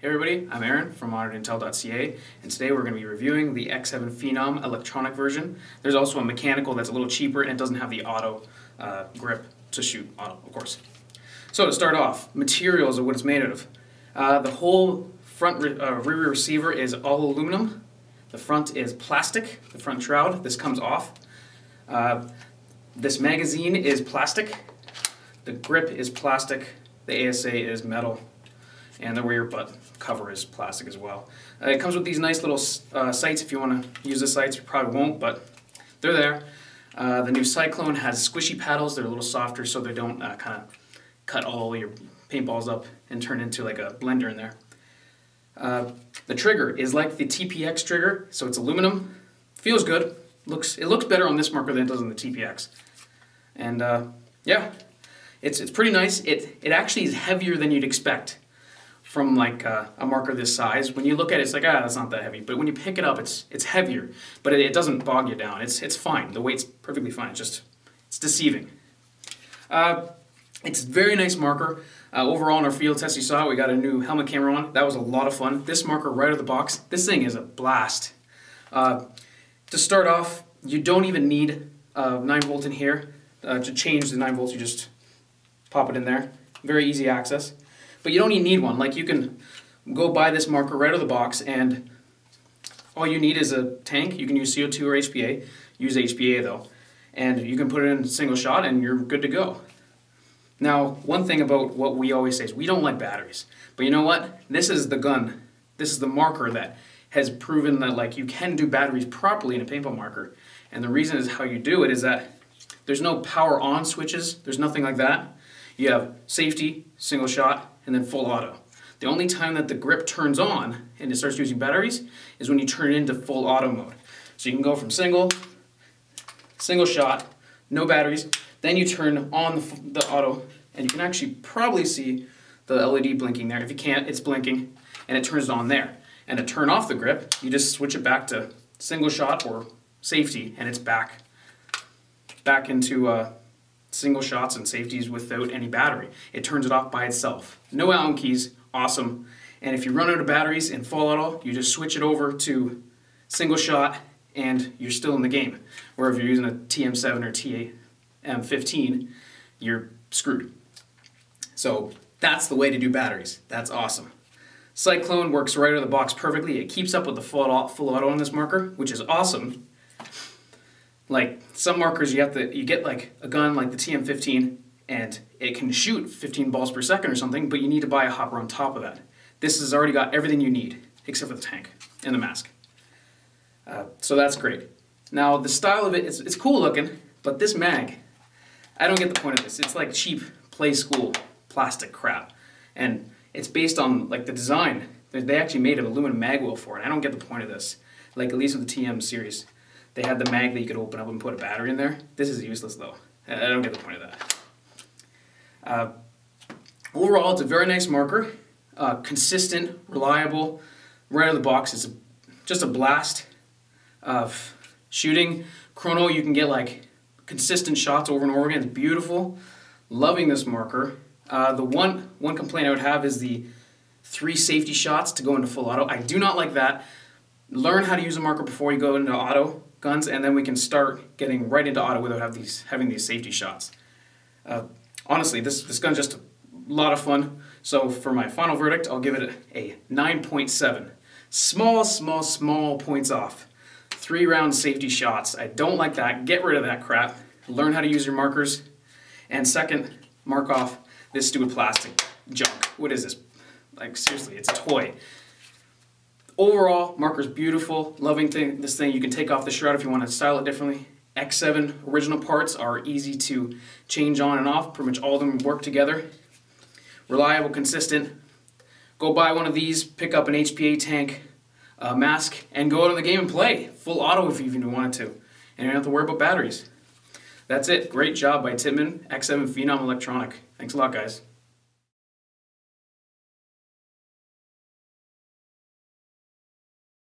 Hey everybody, I'm Aaron from modernintel.ca and today we're going to be reviewing the X7 Phenom electronic version. There's also a mechanical that's a little cheaper and it doesn't have the auto uh, grip to shoot auto, of course. So to start off, materials of what it's made out of. Uh, the whole front re uh, rear receiver is all aluminum. The front is plastic, the front shroud. This comes off. Uh, this magazine is plastic. The grip is plastic. The ASA is metal and the rear butt cover is plastic as well. Uh, it comes with these nice little uh, sights if you want to use the sights. You probably won't, but they're there. Uh, the new Cyclone has squishy paddles. They're a little softer so they don't uh, kind of cut all your paintballs up and turn into like a blender in there. Uh, the trigger is like the TPX trigger, so it's aluminum. Feels good. Looks It looks better on this marker than it does on the TPX. And uh, yeah, it's, it's pretty nice. It, it actually is heavier than you'd expect from like uh, a marker this size. When you look at it, it's like, ah, that's not that heavy. But when you pick it up, it's it's heavier, but it, it doesn't bog you down. It's it's fine. The weight's perfectly fine. It's just it's deceiving. Uh, it's a very nice marker. Uh, overall, in our field test, you saw we got a new helmet camera on. That was a lot of fun. This marker right out of the box, this thing is a blast. Uh, to start off, you don't even need uh, 9 volt in here. Uh, to change the 9 volts, you just pop it in there. Very easy access. But you don't even need one. Like you can go buy this marker right out of the box and all you need is a tank. You can use CO2 or HPA. Use HPA though. And you can put it in single shot and you're good to go. Now, one thing about what we always say is we don't like batteries. But you know what? This is the gun. This is the marker that has proven that like you can do batteries properly in a paintball marker. And the reason is how you do it is that there's no power on switches. There's nothing like that. You have safety, single shot, and then full auto. The only time that the grip turns on and it starts using batteries is when you turn it into full auto mode. So you can go from single, single shot, no batteries, then you turn on the, the auto and you can actually probably see the LED blinking there. If you can't, it's blinking and it turns on there. And to turn off the grip, you just switch it back to single shot or safety and it's back back into uh, single shots and safeties without any battery. It turns it off by itself. No Allen keys, awesome. And if you run out of batteries in full auto, you just switch it over to single shot and you're still in the game. Where if you're using a TM7 or TM15, you're screwed. So that's the way to do batteries. That's awesome. Cyclone works right out of the box perfectly. It keeps up with the full auto on this marker, which is awesome like some markers you have to you get like a gun like the TM15 and it can shoot 15 balls per second or something, but you need to buy a hopper on top of that. This has already got everything you need except for the tank and the mask. Uh, so that's great. Now the style of it, it's, it's cool looking, but this mag, I don't get the point of this. It's like cheap play school plastic crap. And it's based on like the design. They actually made an aluminum mag for it. I don't get the point of this. Like at least with the TM series. They had the mag that you could open up and put a battery in there. This is useless though. I don't get the point of that. Uh, overall, it's a very nice marker. Uh, consistent, reliable, right out of the box. It's a, just a blast of shooting. Chrono, you can get like consistent shots over and over again. It's beautiful. Loving this marker. Uh, the one, one complaint I would have is the three safety shots to go into full auto. I do not like that. Learn how to use a marker before you go into auto guns, and then we can start getting right into auto without have these having these safety shots. Uh, honestly, this this gun's just a lot of fun. So for my final verdict, I'll give it a, a 9.7. Small, small, small points off. Three round safety shots. I don't like that. Get rid of that crap. Learn how to use your markers. And second, mark off this stupid plastic junk. What is this? Like seriously, it's a toy. Overall, marker's beautiful. Loving thing, this thing. You can take off the shroud if you want to style it differently. X7 original parts are easy to change on and off. Pretty much all of them work together. Reliable, consistent. Go buy one of these, pick up an HPA tank uh, mask, and go out in the game and play. Full auto if you even wanted to. And you don't have to worry about batteries. That's it. Great job by Tippmann, X7 Phenom Electronic. Thanks a lot, guys.